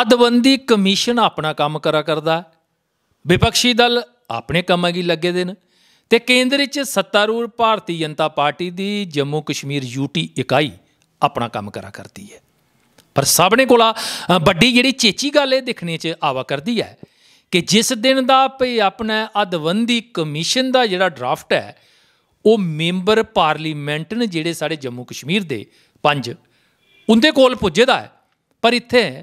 ਅੱਧਬੰਦੀ commission ਆਪਣਾ ਕੰਮ ਕਰਾ ਕਰਦਾ ਵਿਪਕਸ਼ੀ ਦਲ ਆਪਣੇ ਕੰਮਾਂ ਕੀ ਲੱਗੇ ਦੇ ਨੇ ਤੇ ਕੇਂਦਰ 'ਚ ਸੱਤਾਰੂੜ ਭਾਰਤੀ ਜਨਤਾ ਪਾਰਟੀ ਦੀ ਜੰਮੂ ਕਸ਼ਮੀਰ ਯੂਟੀ ਇਕਾਈ ਆਪਣਾ ਕੰਮ ਕਰਾ ਕਰਦੀ ਹੈ। ਪਰ ਸਭ ਨੇ ਕੋਲਾ ਵੱਡੀ ਜਿਹੜੀ ਚੇਚੀ ਗੱਲ ਇਹ ਦੇਖਣੇ 'ਚ ਆਵਾ ਕਰਦੀ ਹੈ ਕਿ ਜਿਸ ਦਿਨ ਦਾ ਭਈ ਆਪਣਾ ਅਧਵੰਦੀ ਕਮਿਸ਼ਨ ਦਾ ਜਿਹੜਾ ਡਰਾਫਟ ਹੈ, ਉਹ ਮੈਂਬਰ ਪਾਰਲੀਮੈਂਟ ਨੇ ਜਿਹੜੇ ਸਾਡੇ ਜੰਮੂ ਕਸ਼ਮੀਰ ਦੇ ਪੰਜ, ਉਹਦੇ ਕੋਲ ਪੁੱਜੇਦਾ ਹੈ। ਪਰ ਇੱਥੇ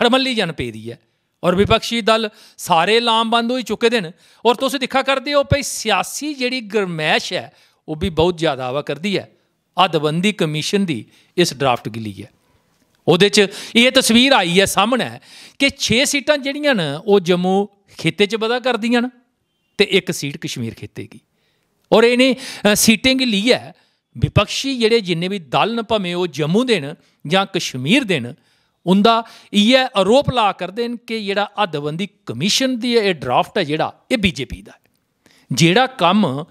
ਖੜਮੱਲੀ ਜਨ ਪੇਦੀ ਹੈ। ਔਰ ਵਿਪਕਸ਼ੀ ਦਲ ਸਾਰੇ ਲਾਮਬੰਦ ਹੋਈ ਚੁੱਕੇ ਦੇ ਨੇ ਔਰ ਤੁਸੀਂ ਦਿਖਾ ਕਰਦੇ ਹੋ ਭਈ ਸਿਆਸੀ ਜਿਹੜੀ ਗਰਮੈਸ਼ ਹੈ ਉਹ ਵੀ ਬਹੁਤ ਜ਼ਿਆਦਾ ਆਵਾ ਕਰਦੀ ਹੈ। ਅਧਵੰਦੀ ਕਮਿਸ਼ਨ ਦੀ ਇਸ ਡਰਾਫਟ ਗਿਲੀ ਹੈ। ਉਹਦੇ 'ਚ ਇਹ ਤਸਵੀਰ ਆਈ ਹੈ ਸਾਹਮਣੇ ਕਿ 6 ਸੀਟਾਂ ਜਿਹੜੀਆਂ ਨੇ ਉਹ ਜੰਮੂ ਖੇਤੇ 'ਚ ਬਦਾ ਕਰਦੀਆਂ ਨੇ ਤੇ ਇੱਕ ਸੀਟ ਕਸ਼ਮੀਰ ਖੇਤੇ ਦੀ। ਔਰ ਇਹਨੇ ਅ, ਸੀਟਾਂ ਕੀ ਲਈ ਹੈ। ਵਿਪਕਸ਼ੀ ਜਿਹੜੇ ਜਿੰਨੇ ਵੀ ਦਲ ਨੇ ਭਾਵੇਂ ਉਹ ਜੰਮੂ ਦੇ ਨੇ ਜਾਂ ਕਸ਼ਮੀਰ ਦੇ ਨੇ ਉਹਦਾ ਇਹ ਆਰੋਪ ਲਾ ਕਰਦੇ ਨੇ ਕਿ ਜਿਹੜਾ ਅਧਵੰਦੀ ਕਮਿਸ਼ਨ ਦੀ ਇਹ ਡਰਾਫਟ ਹੈ ਜਿਹੜਾ ਇਹ ਬੀਜੇਪੀ ਦਾ ਹੈ। ਜਿਹੜਾ ਕੰਮ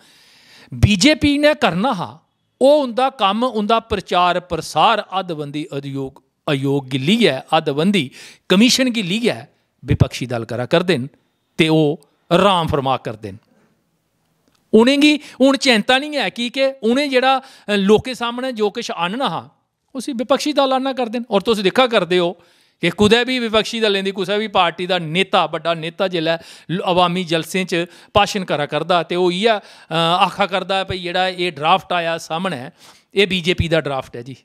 ਬੀਜੇਪੀ ਨੇ ਕਰਨਾ ਹਾ ਉਹ ਉਹਦਾ ਕੰਮ ਉਹਦਾ ਪ੍ਰਚਾਰ ਪ੍ਰਸਾਰ ਅਧਵੰਦੀ ਉਦਯੋਗ ਆਯੋਗ ਕੀ ਲਈ ਹੈ ਅਧਵੰਦੀ ਕਮਿਸ਼ਨ ਕੀ ਲਈ ਹੈ ਵਿਪਕਸ਼ੀ ਦਲ ਕਰਾ ਕਰਦੇ ਨੇ ਤੇ ਉਹ ਆਰਾਮ ਫਰਮਾ ਕਰਦੇ ਨੇ ਉਹਨੇ ਕੀ ਹੁਣ ਚਿੰਤਾ ਨਹੀਂ ਹੈ ਕਿ ਕਿ ਉਹਨੇ ਜਿਹੜਾ ਅ, ਲੋਕੇ ਸਾਹਮਣੇ ਜੋ ਕੁਛ ਆਨਣਾ ਹਾ ਉਸੇ ਵਿਪਕਸ਼ੀ ਦਲ ਆਨਾ ਕਰਦੇ ਨੇ ਔਰ ਤੁਸੀਂ ਦੇਖਾ ਕਰਦੇ ਹੋ ਕਿ ਕੁਦੇ ਵੀ ਵਿਪਕਸ਼ੀ ਦਲ ਦੀ ਕਿਸੇ ਵੀ ਪਾਰਟੀ ਦਾ ਨੇਤਾ ਵੱਡਾ ਨੇਤਾ ਜਿਹੜਾ ਲ- ਅਵਾਮੀ ਜਲਸੇ 'ਚ ਭਾਸ਼ਣ ਕਰਾ ਕਰਦਾ ਤੇ ਉਹ ਇਹ ਆ, ਅ, ਆਖਾ ਕਰਦਾ ਭਈ ਜਿਹੜਾ ਇਹ ਡਰਾਫਟ ਆਇਆ ਸਾਹਮਣੇ ਇਹ ਬੀਜੇਪੀ ਦਾ ਡਰਾਫਟ ਹੈ ਜੀ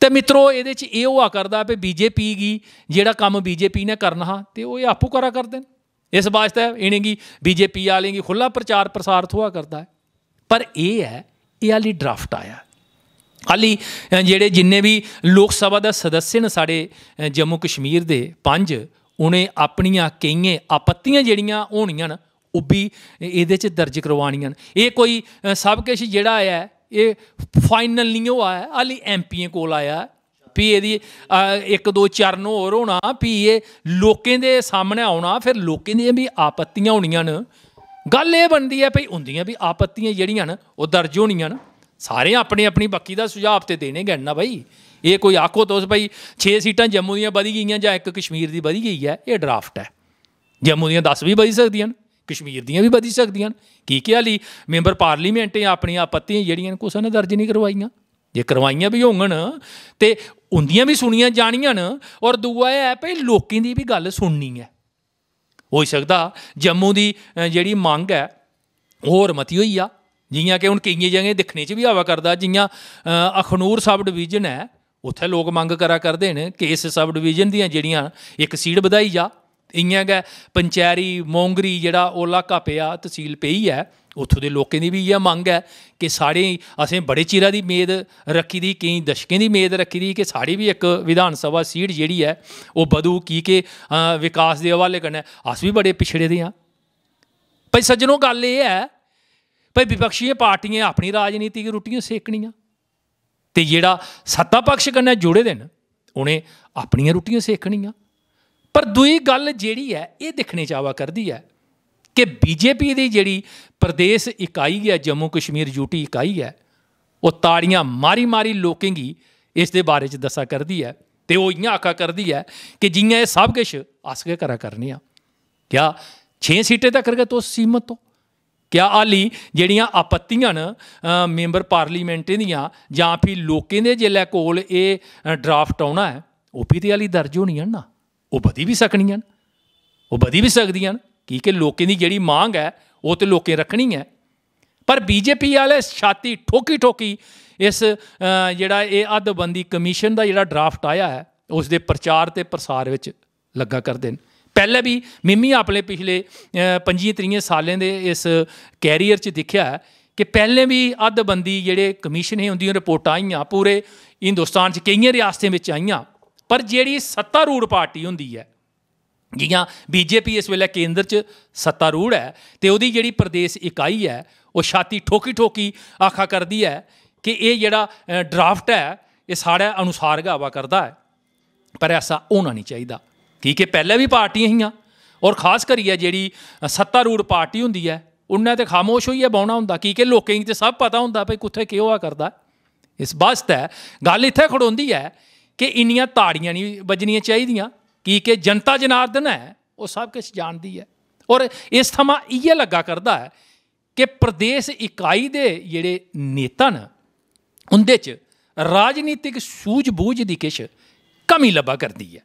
ਤੇ ਮਿੱਤਰੋ ਇਹਦੇ 'ਚ ਇਹ ਹੋਆ ਕਰਦਾ ਵੀ ਬੀਜੇਪੀ ਕੀ ਜਿਹੜਾ ਕੰਮ ਬੀਜੇਪੀ ਨੇ ਕਰਨਾ ਹਾ ਤੇ ਉਹ ਇਹ ਆਪੂ ਕਰਾ ਕਰਦੇ ਨੇ ਇਸ ਵਾਸਤੇ ਇਹਨੇ ਕੀ ਬੀਜੇਪੀ ਵਾਲੇ ਕੀ ਖੁੱਲਾ ਪ੍ਰਚਾਰ ਪ੍ਰਸਾਰ ਹਾਲੀ ਜਿਹੜੇ ਜਿੰਨੇ ਵੀ ਲੋਕ ਸਭਾ ਦਾ ਸਦੱਸਿਆ ਨੇ ਸਾਡੇ ਜੰਮੂ ਕਸ਼ਮੀਰ ਦੇ ਪੰਜ ਉਹਨੇ ਆਪਣੀਆਂ ਕਈਆਂ ਆਪੱਤੀਆਂ ਜਿਹੜੀਆਂ ਹੋਣੀਆਂ ਨੇ ਉਹ ਵੀ ਇਹਦੇ 'ਚ ਦਰਜ ਕਰਵਾਉਣੀਆਂ ਇਹ ਕੋਈ ਸਭ ਕੁਝ ਜਿਹੜਾ ਆਇਆ ਹੈ, ਇਹ ਫਾਈਨਲ ਨਹੀਂ ਹੋਇਆ ਹੈ ਹਾਲੀ ਐਮਪੀਏ ਕੋਲ ਆਇਆ। ਹੈ। ਵੀ ਇਹਦੀ ਇੱਕ ਦੋ ਚਰਨ ਹੋਰ ਹੋਣਾ ਵੀ ਇਹ ਲੋਕਾਂ ਦੇ ਸਾਹਮਣੇ ਆਉਣਾ ਫਿਰ ਲੋਕਾਂ ਦੀਆਂ ਵੀ ਆਪੱਤੀਆਂ ਹੋਣੀਆਂ ਨੇ। ਗੱਲ ਇਹ ਬਣਦੀ ਹੈ ਭਈ ਹੁੰਦੀਆਂ ਵੀ ਆਪੱਤੀਆਂ ਜਿਹੜੀਆਂ ਨੇ ਉਹ ਦਰਜ ਹੋਣੀਆਂ ਨੇ। ਸਾਰੇ ਆਪਣੀ ਆਪਣੀ ਬੱਕੀ ਦਾ ਸੁਝਾਅ ਤੇ ਦੇਣੇ ਗਏ ਨਾ ਭਾਈ ਇਹ ਕੋਈ ਆਖੋ ਤੋਸ ਭਾਈ 6 ਸੀਟਾਂ ਜੰਮੂ ਦੀਆਂ ਵਧੀ ਗਈਆਂ ਜਾਂ ਇੱਕ ਕਸ਼ਮੀਰ ਦੀ ਵਧੀ ਗਈ ਹੈ, ਇਹ ਡਰਾਫਟ ਹੈ। ਜੰਮੂ ਦੀਆਂ 10 ਵੀ ਵਧੀ ਸਕਦੀਆਂ ਨੇ, ਕਸ਼ਮੀਰ ਦੀਆਂ ਵੀ ਵਧੀ ਸਕਦੀਆਂ ਨੇ। ਕੀ ਕੀ ਹਾਲੀ ਮੈਂਬਰ ਪਾਰਲੀਮੈਂਟ ਜਾਂ ਆਪਣੀਆਂ ਆਪੱਤੀਆਂ ਜਿਹੜੀਆਂ ਨੇ ਨੇ ਦਰਜ ਨਹੀਂ ਕਰਵਾਈਆਂ। ਜੇ ਕਰਵਾਈਆਂ ਵੀ ਹੋਣ ਤੇ ਹੁੰਦੀਆਂ ਵੀ ਸੁਣੀਆਂ ਜਾਣੀਆਂ ਨੇ ਔਰ ਦੂਆ ਇਹ ਹੈ ਭਈ ਲੋਕਾਂ ਦੀ ਵੀ ਗੱਲ ਸੁਣਨੀ ਹੈ। ਹੋ ਸਕਦਾ ਜੰਮੂ ਦੀ ਜਿਹੜੀ ਮੰਗ ਹੈ ਉਹ ਹੋਰ ਮਤੀ ਹੋਈ ਆ। ਜਿਹੀਆਂ ਕਿ ਹੁਣ ਕਈਆਂ ਜਗ੍ਹਾ ਦੇਖਣੇ 'ਚ ਵੀ ਆਵਾ ਕਰਦਾ ਜਿਹੀਆਂ ਅ, ਅਖਨੂਰ ਸਬ ਡਿਵੀਜ਼ਨ ਹੈ ਉੱਥੇ ਲੋਕ ਮੰਗ ਕਰਾ ਕਰਦੇ ਨੇ ਕਿ ਇਸ ਸਬ ਡਿਵੀਜ਼ਨ ਦੀਆਂ ਜਿਹੜੀਆਂ ਇੱਕ ਸੀਟ ਵਧਾਈ ਜਾ ਇਆਂ ਗਾ ਪੰਚੈਰੀ ਮੋਂਗਰੀ ਜਿਹੜਾ ਉਹ ਇਲਾਕਾ ਪਿਆ ਤਹਿਸੀਲ ਪਈ ਹੈ ਉੱਥੋਂ ਦੇ ਲੋਕਾਂ ਦੀ ਵੀ ਇਹ ਮੰਗ ਹੈ ਕਿ ਸਾਡੇ ਅਸੀਂ ਬੜੇ ਚਿਰਾਂ ਦੀ ਮੇਦ ਰੱਖੀ ਦੀ ਕਈ ਦਸ਼ਕਾਂ ਦੀ ਮੇਦ ਰੱਖੀ ਦੀ ਕਿ ਸਾਡੀ ਵੀ ਇੱਕ ਵਿਧਾਨ ਸਭਾ ਸੀਟ ਜਿਹੜੀ ਹੈ ਉਹ ਬਦੂ ਕੀ ਕਿ ਅ, ਵਿਕਾਸ ਦੇ ਹਵਾਲੇ ਕਰਨਾ ਅਸ ਵੀ ਬੜੇ ਪਿਛੜੇ ਦੇ ਹਾਂ। ਭਾਈ ਸੱਜਣੋ ਗੱਲ ਇਹ ਹੈ ਭਾਈ ਵਿਪਕਸ਼ੀ ਪਾਰਟੀਆਂ ਆਪਣੀ ਰਾਜਨੀਤਿਕ ਰੁਟੀਆਂ ਸੇਕਣੀਆਂ। ਤੇ ਜਿਹੜਾ ਸੱਤਾ ਪਕਸ਼ ਕਰਨਾ ਜੁੜੇ ਦੇ ਨੇ, ਉਹਨੇ ਆਪਣੀਆਂ ਰੁਟੀਆਂ ਸੇਕਣੀਆਂ। ਪਰ ਦੂਈ ਗੱਲ ਜਿਹੜੀ ਹੈ, ਇਹ ਦਿਖਣੇ ਚਾਵਾ ਕਰਦੀ ਹੈ ਕਿ ਬੀਜੇਪੀ ਦੀ ਜਿਹੜੀ ਪ੍ਰਦੇਸ਼ ਇਕਾਈ ਹੈ, ਜੰਮੂ ਕਸ਼ਮੀਰ ਯੂਟੀ ਇਕਾਈ ਹੈ, ਉਹ ਤਾੜੀਆਂ ਮਾਰੀ ਮਾਰੀ ਲੋਕੇਂਗੀ, ਇਸ ਦੇ ਬਾਰੇ ਚ ਦੱਸਾ ਕਰਦੀ ਹੈ। ਤੇ ਉਹ ਇਆਂ ਆਖਾ ਕਰਦੀ ਹੈ ਕਿ ਜਿੰਆਂ ਇਹ ਸਭ ਕੁਝ ਅਸਕੇ ਕਰਾ ਕਰਨੇ ਆ ਕਿਆ? 6 ਸੀਟੇ ਤੱਕ ਕਰਕੇ ਤੋਂ ਸੀਮਤ ਹੋ ਕਿਆ ਆਲੀ ਜਿਹੜੀਆਂ ਆਪੱਤੀਆਂ ਨੇ ਅ, ਮੈਂਬਰ ਪਾਰਲੀਮੈਂਟ ਦੀਆਂ ਜਾਂ ਫਿਰ ਲੋਕਾਂ ਦੇ ਜੇ ਲੈ ਕੋਲ ਇਹ ਅ, ਡਰਾਫਟ ਆਉਣਾ ਹੈ ਉਹ ਵੀ ਤੇ ਆਲੀ ਦਰਜ ਹੋਣੀਆਂ ਨਾ ਉਹ ਵਧੀ ਵੀ ਸਕਣੀਆਂ ਨੇ ਉਹ ਵਧੀ ਵੀ ਸਕਦੀਆਂ ਨੇ ਕੀ ਕਿ ਲੋਕਾਂ ਦੀ ਜਿਹੜੀ ਮੰਗ ਹੈ ਉਹ ਤੇ ਲੋਕੇ ਰੱਖਣੀ ਹੈ। ਪਰ ਬੀਜੇਪੀ ਵਾਲੇ ਛਾਤੀ ਠੋਕੀ ਠੋਕੀ ਇਸ ਅ, ਜਿਹੜਾ ਇਹ ਅੱਧਬੰਦੀ ਕਮਿਸ਼ਨ ਦਾ ਜਿਹੜਾ ਡਰਾਫਟ ਆਇਆ ਹੈ ਉਸ ਦੇ ਪ੍ਰਚਾਰ ਤੇ ਪ੍ਰਸਾਰ ਵਿੱਚ ਲੱਗਾ ਕਰਦੇ ਨੇ ਪਹਿਲੇ ਵੀ ਮਿੰਮੀ ਆਪਣੇ ਪਿਛਲੇ 25 30 ਸਾਲਾਂ ਦੇ ਇਸ ਕੈਰੀਅਰ 'ਚ ਦੇਖਿਆ ਹੈ ਕਿ ਪਹਿਲੇ ਵੀ ਅੱਧਬੰਦੀ ਜਿਹੜੇ ਕਮਿਸ਼ਨ ਹੈ ਹੁੰਦੀਆਂ ਰਿਪੋਰਟਾਂ ਆਈਆਂ ਪੂਰੇ ਹਿੰਦੁਸਤਾਨ 'ਚ ਕਈਆਂ ਰਿਆਸਤਾਂ ਵਿੱਚ ਆਈਆਂ ਪਰ ਜਿਹੜੀ ਸੱਤਾਰੂੜ ਪਾਰਟੀ ਹੁੰਦੀ ਹੈ ਜਿਹਾਂ ਬੀਜੇਪੀ ਇਸ ਵੇਲੇ ਕੇਂਦਰ 'ਚ ਸੱਤਾਰੂੜ ਹੈ ਤੇ ਉਹਦੀ ਜਿਹੜੀ ਪ੍ਰਦੇਸ਼ ਇਕਾਈ ਹੈ ਉਹ ਛਾਤੀ ਠੋਕੀ ਠੋਕੀ ਆਖਾ ਕਰਦੀ ਹੈ ਕਿ ਇਹ ਜਿਹੜਾ ਅ, ਡਰਾਫਟ ਹੈ ਇਹ ਸਾਡੇ ਅਨੁਸਾਰ ਗਾਵਾ ਕਰਦਾ ਹੈ ਪਰ ਐਸਾ ਹੋਣਾ ਕਿ ਪਹਿਲੇ ਵੀ ਪਾਰਟੀਆਂ ਹੀਆਂ ਔਰ ਖਾਸ ਕਰੀਏ ਜਿਹੜੀ ਸੱਤਾਰੂੜ ਪਾਰਟੀ ਹੁੰਦੀ ਹੈ, ਉਹਨਾਂ ਤੇ ਖਾਮੋਸ਼ ਹੋਈ ਹੈ ਬਾਉਣਾ ਹੁੰਦਾ। ਕੀ ਕਿ ਲੋਕਾਂ ਤੇ ਸਭ ਪਤਾ ਹੁੰਦਾ ਭਈ ਕਿੱਥੇ ਕੀ ਹੋਆ ਕਰਦਾ। ਇਸ ਵਾਸਤੇ ਗੱਲ ਇੱਥੇ ਖੜੋਂਦੀ ਹੈ ਕਿ ਇੰਨੀਆਂ ਤਾੜੀਆਂ ਨਹੀਂ ਵੱਜਣੀਆਂ ਚਾਹੀਦੀਆਂ। ਕੀ ਕਿ ਜਨਤਾ ਜਨਾਰਦਨ ਹੈ, ਉਹ ਸਭ ਕੁਝ ਜਾਣਦੀ ਹੈ। ਔਰ ਇਸ ਥਮਾਂ ਇਹ ਲੱਗਾ ਕਰਦਾ ਹੈ ਕਿ ਪ੍ਰਦੇਸ਼ ਇਕਾਈ ਦੇ ਜਿਹੜੇ ਨੇਤਾ ਨੇ, ਉਹਦੇ ਚ ਰਾਜਨੀਤਿਕ ਸੂਝ-ਬੂਝ ਦੀ ਕਿਛ ਕਮੀ ਲੱਭਾ ਕਰਦੀ ਹੈ।